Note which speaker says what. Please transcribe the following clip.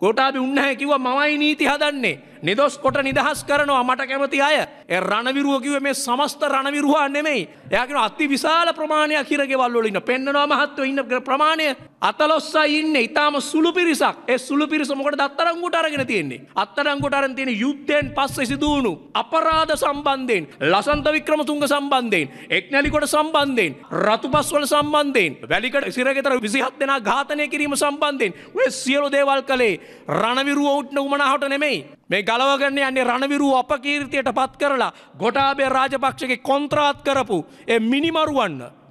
Speaker 1: ගොටාබි උන්නහැ කිව මවයි නීති හදන්නේ. නිදොස් කොට නිදහස් කරනවා මට කැමති අය. එ රණවිරුවකිව මේ සමස්ත රණවිරුවා නෙමෙයි. යකන අති විශාල ප්‍රමාණයක් හිරගෙවල්ලොලින්න පෙන්න්නනවා මහත්ව ඉන්න. ප්‍රමාණය. අතලොස්සයි ඉන්න. ඉතාම සුළු පිරිසක්. ඒ සුළු පිරිසමකට දත්තරංගුට අරගෙන තියෙන්නේ? අත්තරංගොට අරන් තියෙන යුද්ධයෙන් පස්ස සිදුවුණු අපරාධ සම්බන්ධයෙන් ලසන්ත වික්‍රම තුංග සම්බන්ධයෙන් එක්නැලිකොට සම්බන්ධයෙන් රතු පස්වල සම්බන්ධයෙන් වැලිකට සිරගෙතර විසිහත් දෙනා ඝාතනය කිරීම සම්බන්ධයෙන් ඔය සියලු දේවල් කළේ රණවිරුව උට්න උමනාහට නෙමෙයි. මේ ගලවගන්න යන්නේ රණවිරු අපකීර්තියට පත් කරලා ගොටාබේ රාජපක්ෂගේ කොන්ත්‍රාත් කරපු එ මිනිමරුවන්න